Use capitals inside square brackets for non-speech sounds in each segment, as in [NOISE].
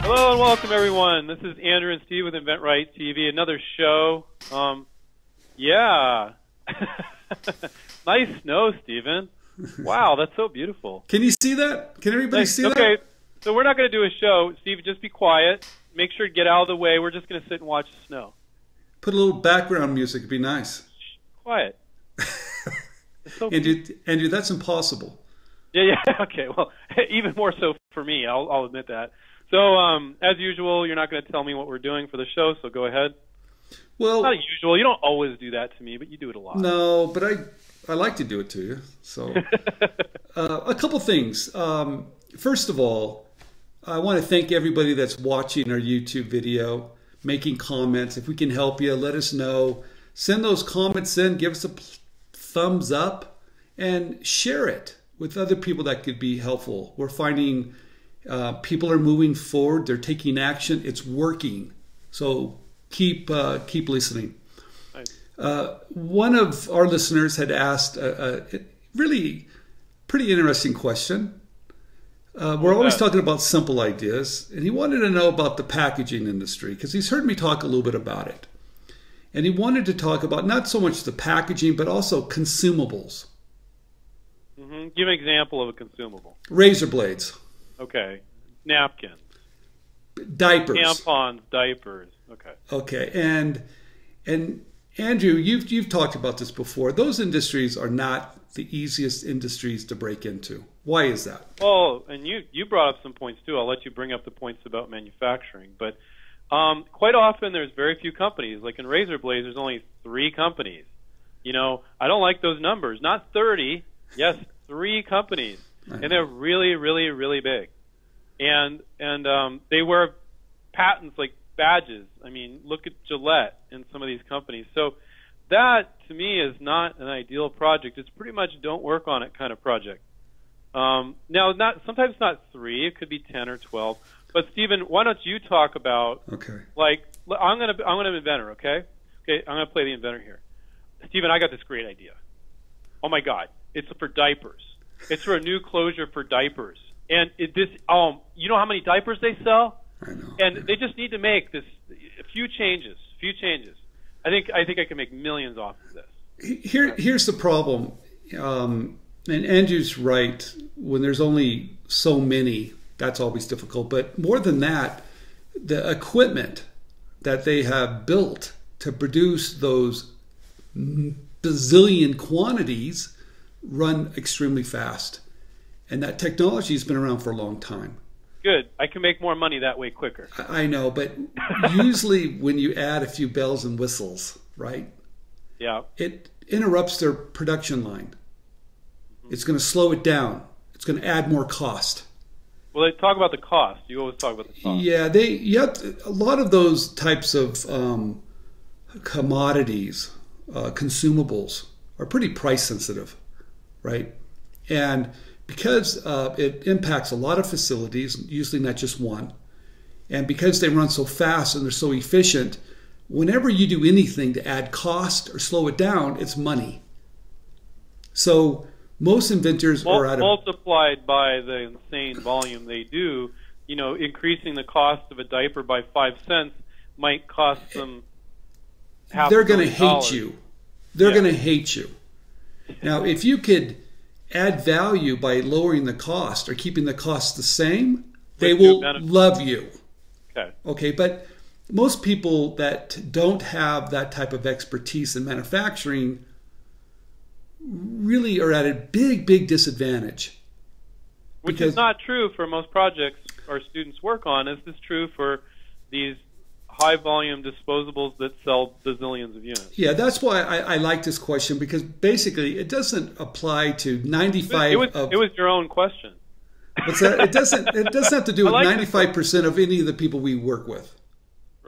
Hello and welcome everyone. This is Andrew and Steve with InventRight TV, another show. Um, yeah, [LAUGHS] nice snow, Stephen. Wow, that's so beautiful. Can you see that? Can everybody Nice. see okay, that? Okay, so we're not going to do a show. Steve, just be quiet. Make sure to get out of the way. We're just going to sit and watch the snow. Put a little background music. It'd be nice. Quiet. [LAUGHS] So Andrew, Andrew, that's impossible. Yeah, yeah. [LAUGHS] Okay. Well, [LAUGHS] even more so for me. I'll, I'll admit that. So, um, as usual, you're not going to tell me what we're doing for the show, so go ahead. Well, Not usual. You don't always do that to me, but you do it a lot. no, but I I like to do it to you. So, uh, a couple things. Um, first of all, I want to thank everybody that's watching our YouTube video, making comments. If we can help you, let us know. Send those comments in. Give us a thumbs up, and share it with other people that could be helpful. We're finding uh, people are moving forward. They're taking action. It's working. So keep uh, keep listening. Uh, one of our listeners had asked a, a really pretty interesting question. Uh, we're always talking about simple ideas, and he wanted to know about the packaging industry because he's heard me talk a little bit about it. And he wanted to talk about not so much the packaging, but also consumables, hmm Give an example of a consumable. razor blades, Okay. Napkins, diapers. tampons, diapers. Okay. Okay, and and Andrew, you've you've talked about this before. Those industries are not the easiest industries to break into. Why is that? Oh, and you you brought up some points too. I'll let you bring up the points about manufacturing, but um, quite often there's very few companies. Like in razor blades, there's only three companies. You know, I don't like those numbers. Not 30. Yes, three companies, and they're really, really, really big. And and um, they wear patents like badges. I mean, look at Gillette and some of these companies. So that to me is not an ideal project. It's pretty much don't work on it kind of project. Um, now, not sometimes not three. It could be ten or twelve. But Stephen, why don't you talk about Okay. like I'm gonna I'm gonna inventor, okay? Okay, I'm gonna play the inventor here. Stephen, I got this great idea. Oh my God, it's for diapers. It's for a new closure for diapers. And it, this, um, you know how many diapers they sell? I know. And they just need to make this a few changes, few changes. I think I think I can make millions off of this. Here, here's the problem, um, and Andrew's right. When there's only so many, that's always difficult. But more than that, the equipment that they have built to produce those bazillion quantities run extremely fast, and that technology has been around for a long time. Good. I can make more money that way quicker. I I know, but [LAUGHS] usually when you add a few bells and whistles, right? Yeah. it interrupts their production line. It's going to slow it down. It's going to add more cost. Well, they talk about the cost. You always talk about the cost. Yeah, they you a lot of those types of um, commodities, uh, consumables, are pretty price sensitive, right? And because uh, it impacts a lot of facilities, usually not just one, and because they run so fast and they're so efficient, whenever you do anything to add cost or slow it down, it's money. So most inventors Mul- are at a multiplied by the insane volume they do, you know, increasing the cost of a diaper by five cents might cost them. Half they're going to hate dollars. you. They're Yeah. going to hate you. Now, if you could add value by lowering the cost or keeping the cost the same, they With will love you. Okay. Okay, but most people that don't have that type of expertise in manufacturing really are at a big, big disadvantage. Which Because- is not true for most projects our students work on. Is this true for these high volume disposables that sell bazillions of units? Yeah, that's why I, I like this question because basically it doesn't apply to 95 It was, of it was your own question. It doesn't. It doesn't have to do [LAUGHS] with like ninety this five percent of any of the people we work with,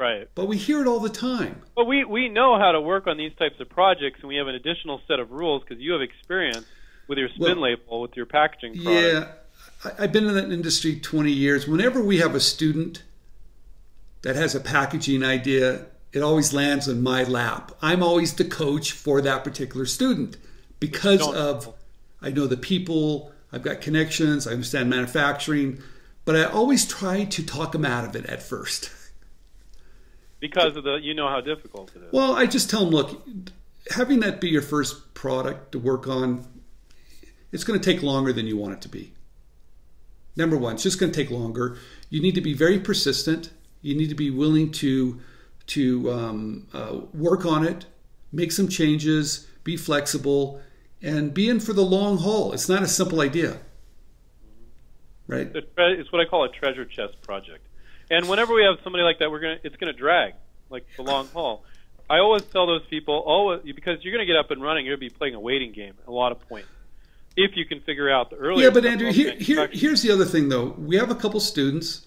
Right. but we hear it all the time. But we, we know how to work on these types of projects, and we have an additional set of rules because you have experience with your spin Well, label, with your packaging product. Yeah, I, I've been in that industry twenty years. Whenever we have a student that has a packaging idea, it always lands in my lap. I'm always the coach for that particular student because of I know the people, I've got connections, I understand manufacturing, but I always try to talk them out of it at first. Because of the, you know how difficult it is. Well, I just tell them, look, having that be your first product to work on, it's going to take longer than you want it to be. Number one, it's just going to take longer. You need to be very persistent. You need to be willing to to um, uh, work on it, make some changes, be flexible, and be in for the long haul. It's not a simple idea, right? It's what I call a treasure chest project. And whenever we have somebody like that, we're gonna it's gonna drag like the long haul. I always tell those people, always because you're gonna get up and running, you're gonna be playing a waiting game, a lot of points. If you can figure out the early. Yeah, but Andrew, here, here, here's the other thing though. We have a couple students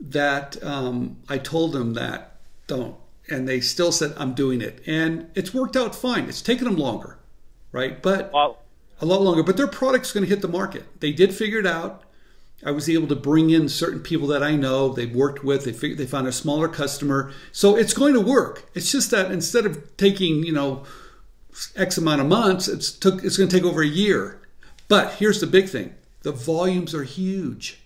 that um, I told them that don't, and they still said I'm doing it, and it's worked out fine. It's taken them longer, right? But well, a lot longer. But their product's going to hit the market. They did figure it out. I was able to bring in certain people that I know they've worked with. They figured they found a smaller customer, so it's going to work. It's just that instead of taking you know X amount of months, it's took it's going to take over a year. But here's the big thing: the volumes are huge.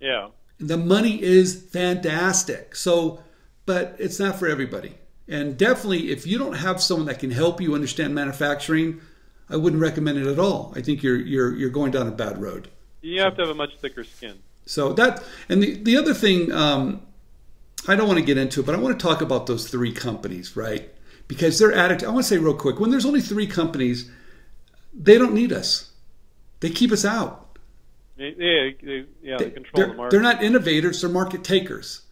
Yeah. The money is fantastic. So, but it's not for everybody. And definitely, if you don't have someone that can help you understand manufacturing, I wouldn't recommend it at all. I think you're you're you're going down a bad road. You have to have a much thicker skin. So that, and the, the other thing, um, I don't want to get into it, but I want to talk about those three companies, right? Because they're added. I want to say real quick, when there's only three companies, they don't need us. They keep us out. Yeah, they, yeah, they control they're, the market. They're not innovators; they're market takers.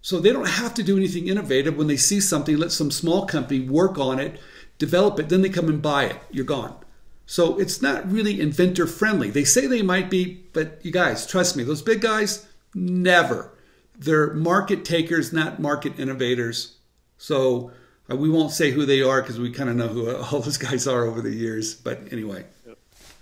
So they don't have to do anything innovative. When they see something, let some small company work on it, develop it, then they come and buy it. You're gone. So it's not really inventor friendly. They say they might be, but you guys, trust me, those big guys, never. They're market takers, not market innovators. So uh, we won't say who they are because we kind of know who [LAUGHS] all those guys are over the years. But anyway.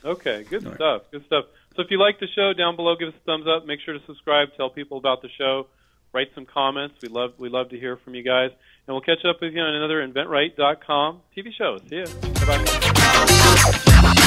Okay, good all stuff. Right. Good stuff. So if you like the show, down below, give us a thumbs up. Make sure to subscribe. Tell people about the show. Write some comments. We love we love to hear from you guys. And we'll catch up with you on another InventRight.com TV show. See ya. Bye bye. Bye-bye.